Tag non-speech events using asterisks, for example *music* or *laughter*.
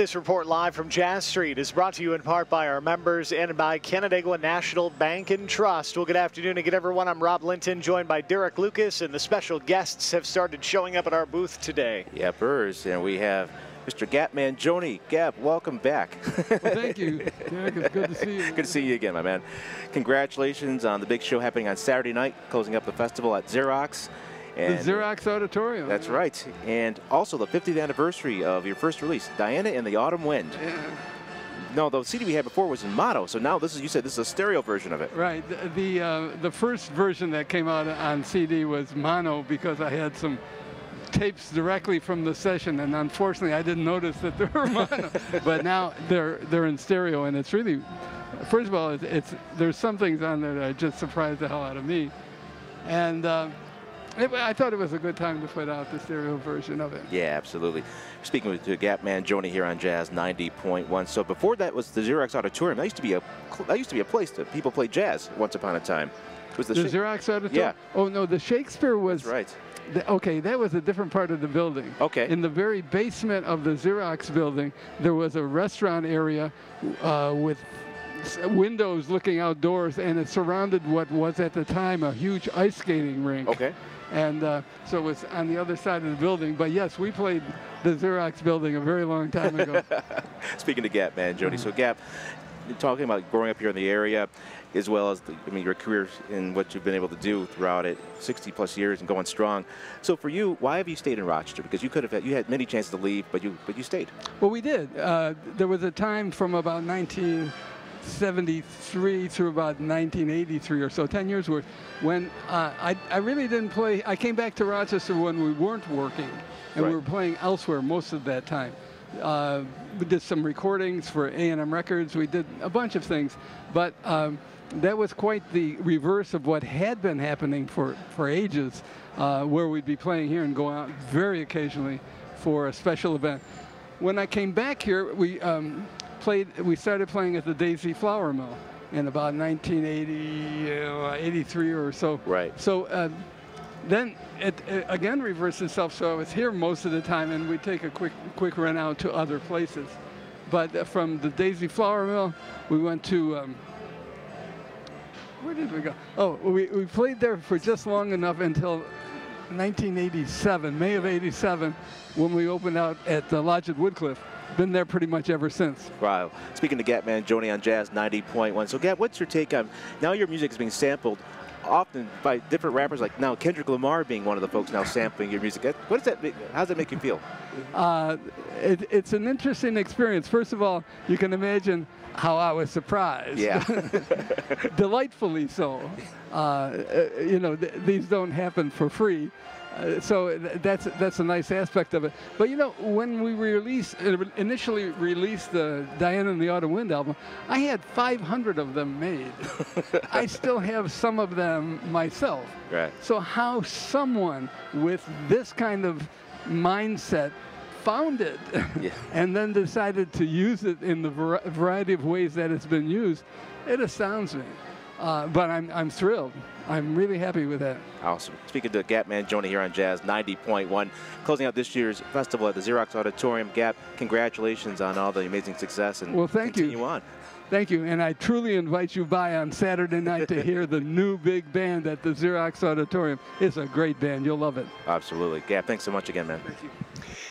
This report live from Jazz Street is brought to you in part by our members and by Canandaigua National Bank and Trust. Well, good afternoon again, everyone. I'm Rob Linton, joined by Derrick Lucas, and the special guests have started showing up at our booth today. Yeah, Burrs, and we have Mr. Gap Mangione. Gap, welcome back. well, thank you. Derrick, it's good to see you. *laughs* good to see you again, my man. Congratulations on the big show happening on Saturday night, closing up the festival at Xerox. And the Xerox Auditorium. That's right. And also the 50th anniversary of your first release, Diana in the Autumn Wind. Yeah. No, the CD we had before was in mono, so now this is, you said this is a stereo version of it. Right. The the, uh, the first version that came out on CD was mono because I had some tapes directly from the session, and unfortunately I didn't notice that they were mono. *laughs* but now they're they're in stereo, and it's really, first of all, it's, it's there's some things on there that just surprised the hell out of me, and. Uh, it, I thought it was a good time to put out the stereo version of it. Yeah, absolutely. Speaking with Gap Mangione here on Jazz 90.1. So before that was the Xerox Auditorium. That used to be a that used to be a place that people played jazz once upon a time. Was the, the Xerox Auditorium? Yeah. Oh no, the Shakespeare was. That's right. The, okay, that was a different part of the building. Okay. In the very basement of the Xerox building, there was a restaurant area uh, with windows looking outdoors, and it surrounded what was at the time a huge ice skating rink. Okay. And uh, so it was on the other side of the building. But yes, we played the Xerox building a very long time ago. *laughs* Speaking to Gap, Mangione. So Gap, talking about growing up here in the area, as well as the, I mean your career and what you've been able to do throughout it, 60 plus years and going strong. So for you, why have you stayed in Rochester? Because you could have had, you had many chances to leave, but you but you stayed. Well, we did. Uh, there was a time from about 19. 73 through about 1983 or so, 10 years worth, when uh, I, I really didn't play. I came back to Rochester when we weren't working, and right. we were playing elsewhere most of that time. Uh, we did some recordings for A&M Records. We did a bunch of things, but um, that was quite the reverse of what had been happening for, for ages, uh, where we'd be playing here and go out very occasionally for a special event. When I came back here, we um, played. We started playing at the Daisy Flour Mill in about 1980, uh, 83 or so. Right. So. Uh, then it, it, again reversed itself. So I was here most of the time, and we take a quick quick run out to other places. But from the Daisy Flour Mill, we went to um, where did we go? Oh, we, we played there for just long enough until 1987, May of 87, when we opened out at the Lodge at Woodcliff. Been there pretty much ever since. Wow. Speaking to Gap Mangione on Jazz 90.1. So, Gap, what's your take on now your music is being sampled often by different rappers, like now Kendrick Lamar being one of the folks now sampling your music. What does that? Make, how does that make you feel? Uh, it, it's an interesting experience. First of all, you can imagine how I was surprised. Yeah. *laughs* Delightfully so. Uh, you know, th these don't happen for free. Uh, so that's that's a nice aspect of it. But you know, when we released initially released the Diana in the Autumn Wind album, I had 500 of them made. *laughs* I still have some of them myself. Right. So how someone with this kind of mindset found it yeah. *laughs* and then decided to use it in the variety of ways that it's been used, it astounds me. Uh, but I'm, I'm thrilled. I'm really happy with that. Awesome. Speaking to Gap Mangione here on Jazz 90.1, closing out this year's festival at the Xerox Auditorium. Gap, congratulations on all the amazing success and well, thank continue you. on. Thank you, and I truly invite you by on Saturday night to hear the *laughs* new big band at the Xerox Auditorium. It's a great band. You'll love it. Absolutely. Gap, thanks so much again, man. Thank you.